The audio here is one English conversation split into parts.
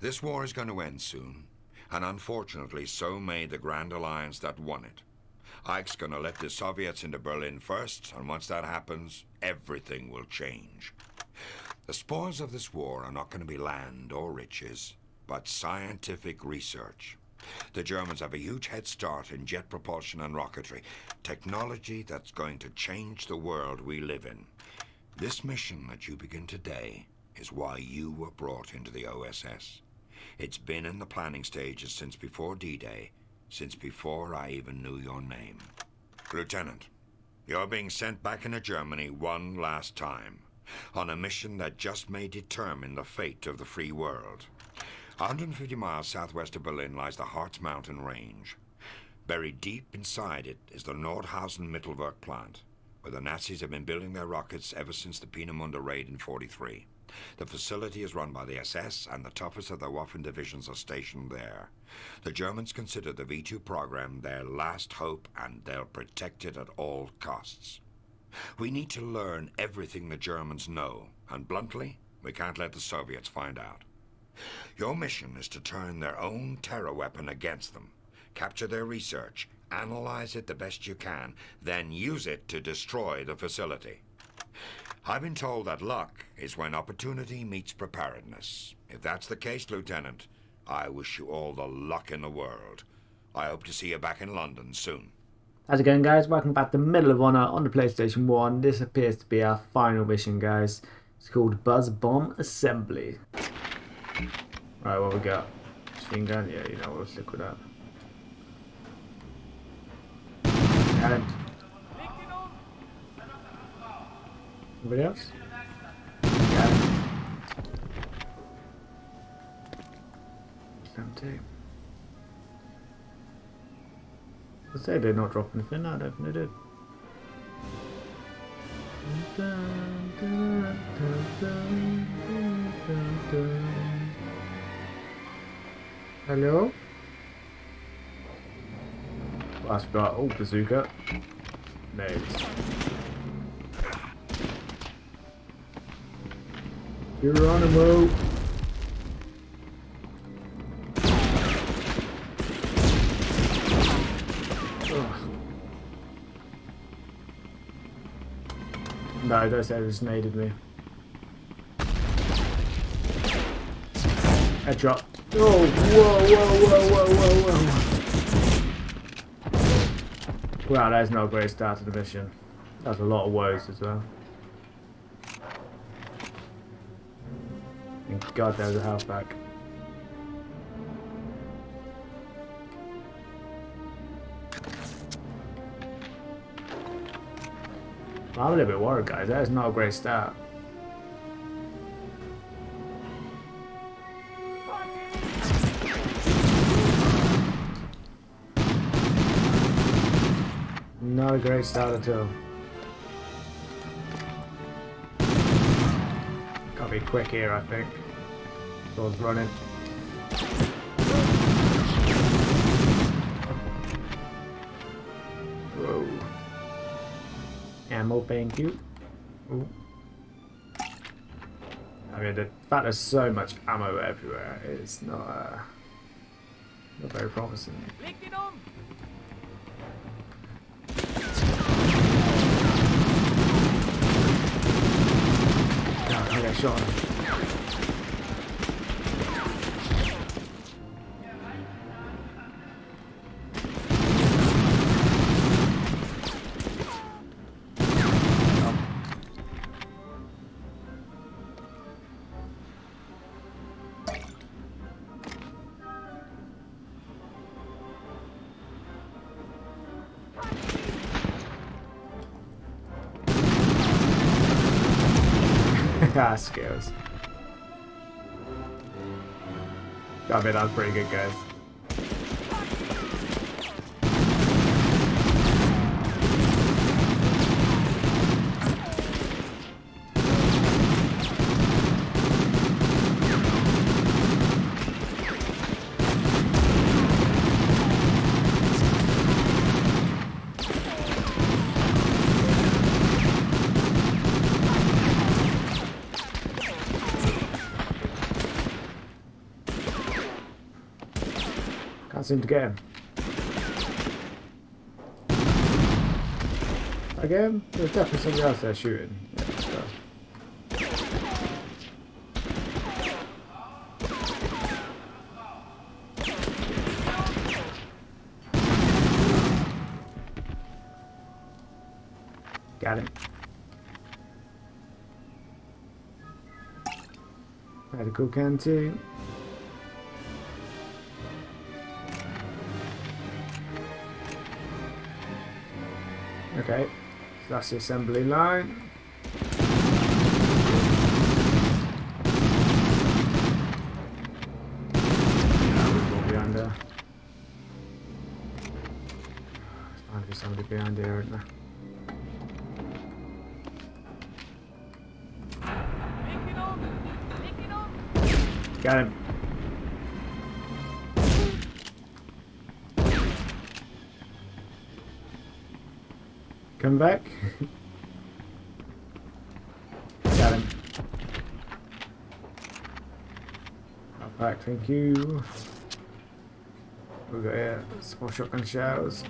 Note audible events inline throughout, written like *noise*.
This war is going to end soon, and unfortunately so may the Grand Alliance that won it. Ike's going to let the Soviets into Berlin first, and once that happens, everything will change. The spoils of this war are not going to be land or riches, but scientific research. The Germans have a huge head start in jet propulsion and rocketry, technology that's going to change the world we live in. This mission that you begin today is why you were brought into the OSS. It's been in the planning stages since before D-Day, since before I even knew your name. Lieutenant, you're being sent back into Germany one last time, on a mission that just may determine the fate of the free world. 150 miles southwest of Berlin lies the Harz Mountain Range. Buried deep inside it is the Nordhausen Mittelwerk plant, where the Nazis have been building their rockets ever since the Peenemünde raid in 43. The facility is run by the SS, and the toughest of the Waffen divisions are stationed there. The Germans consider the V2 program their last hope, and they'll protect it at all costs. We need to learn everything the Germans know, and bluntly, we can't let the Soviets find out. Your mission is to turn their own terror weapon against them, capture their research, analyze it the best you can, then use it to destroy the facility. I've been told that luck is when opportunity meets preparedness. If that's the case, Lieutenant, I wish you all the luck in the world. I hope to see you back in London soon. How's it going guys? Welcome back to Medal of Honor on the PlayStation 1. This appears to be our final mission guys. It's called Buzz Bomb Assembly. Right, what we got? Machine gun? Yeah, you know, we'll stick with that it. Anybody else? Empty. I say they're not dropping anything, I don't think they did. Hello? Last got oh bazooka. Nice. Geronimo! No, those just naded me. Headshot. Oh, whoa, whoa, whoa, whoa, whoa, whoa. Wow, that's not a great start to the mission. That's a lot of woes as well. God there's a health back. I'm a little bit worried, guys. That is not a great start. Not a great start at all. Gotta be quick here, I think. Someone's running. Whoa. Ammo, thank you. Ooh. I mean, the fact there's so much ammo everywhere is not, uh, not very promising. God, I got shot. Scares. I mean, that's pretty good, guys. Seem to get him. Again? There's definitely somebody else there shooting. Got him. Medical canteen. Okay, so that's the assembly line. There. Somebody behind here, isn't there? Got him. Come back. Got him. Up back, thank you. We got here, small shotgun shells.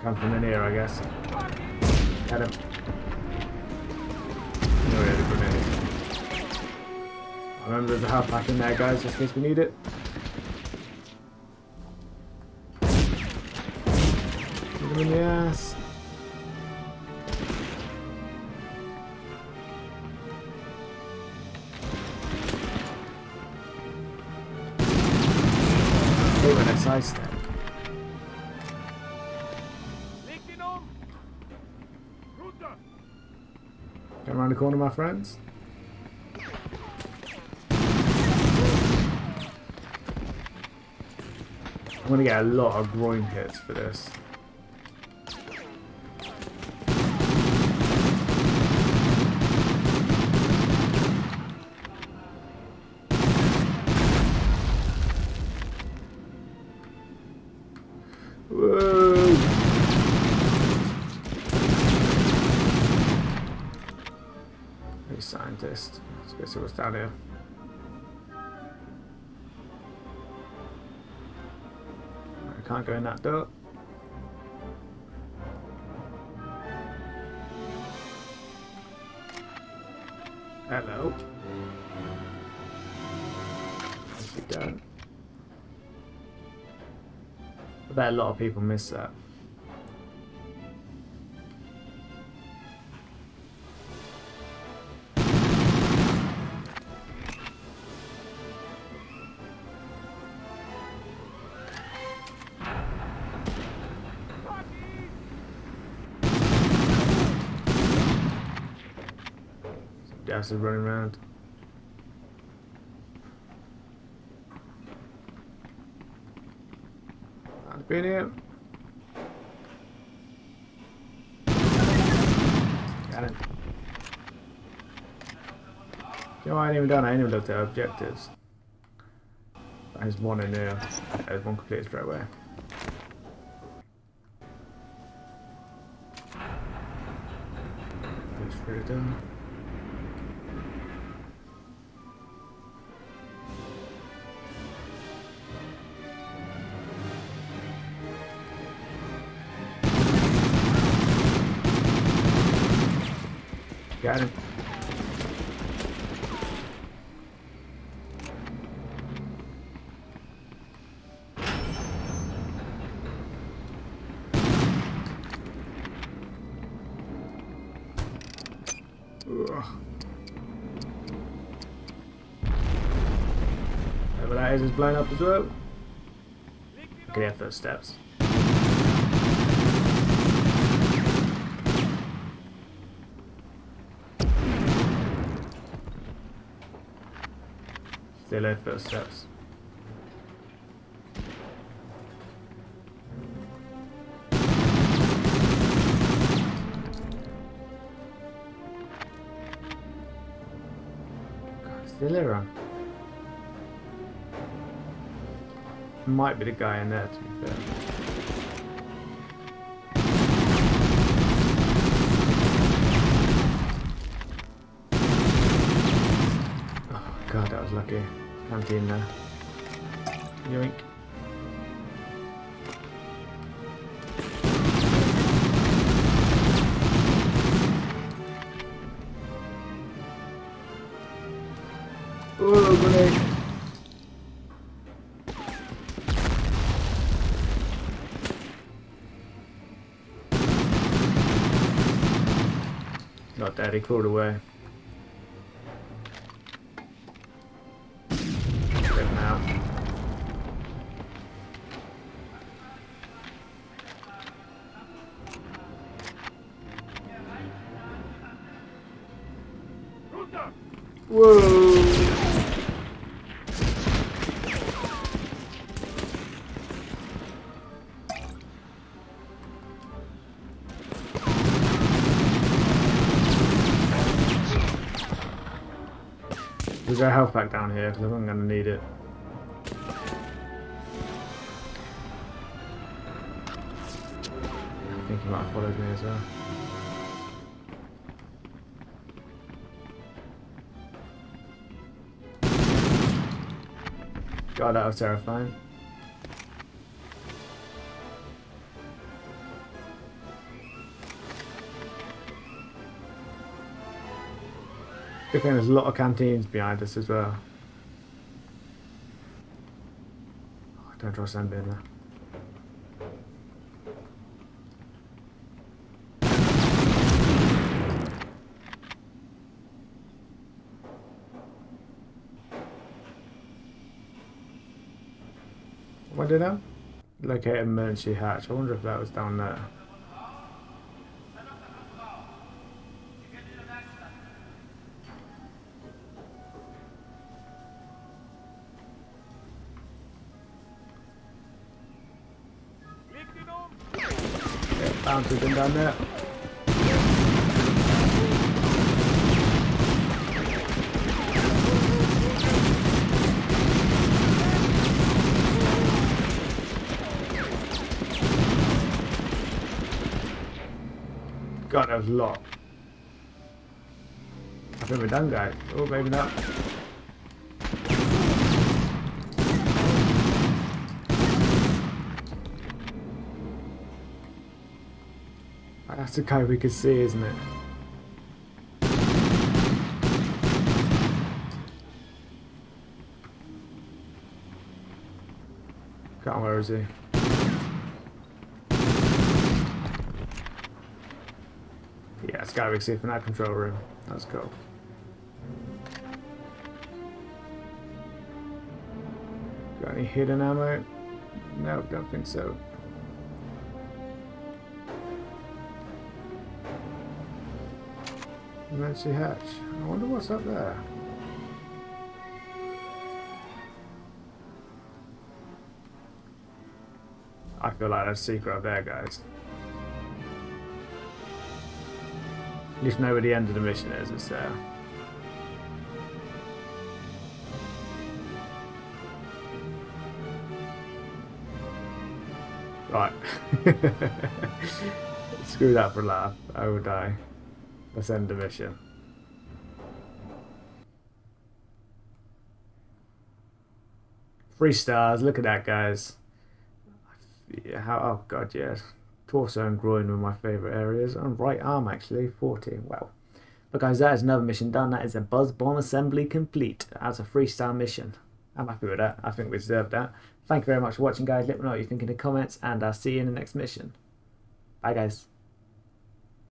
Come from in here, I guess. Got him. Oh, no, he had a grenade. Remember, there's a half pack in there, guys, just in case we need it. Hit him in the ass. Oh, and a side step. Around the corner, my friends. I'm gonna get a lot of groin hits for this. Whoa! Hey, scientist. Let's go see what's down here. I can't go in that door. Hello. I bet a lot of people miss that. Is running around. Been here. Got it. You know I ain't even done? I ain't even looked at objectives. There's one in there. There's one completed straight away. That's pretty done. Got him. Ugh. Whatever that is is blown up as well. Can hear footsteps. Still Delayed footsteps. Deliver. Might be the guy in there, to be fair. Oh god, that was lucky. Canteen there. Yoink. Oh, grenade. Not dead, he crawled away. Whoa! There's a health pack down here because I'm going to need it. I think he might have followed me as well. That was terrifying. Good thing there's a lot of canteens behind us as well. Oh, I don't trust them being there. I? Locate emergency hatch. I wonder if that was down there. To been down there. God, that was lot. I think we're done, guys. Oh, maybe not. That's the guy we can see, isn't it? Come where is he? It's gotta safe in that control room. Let's go. Got any hidden ammo? No, don't think so. Emergency hatch. I wonder what's up there. I feel like there's a secret up there, guys. At least know where the end of the mission is, it's there. Right. *laughs* Screw that for a laugh. I will die. Let's end the mission. Three stars. Look at that, guys. Yeah, how? Oh god, yes. Torso and groin were my favourite areas. And right arm, actually, 14. Wow. But guys, that is another mission done. That is a Buzz Bomb assembly complete. That's a freestyle mission. I'm happy with that. I think we deserved that. Thank you very much for watching, guys. Let me know what you think in the comments, and I'll see you in the next mission. Bye, guys.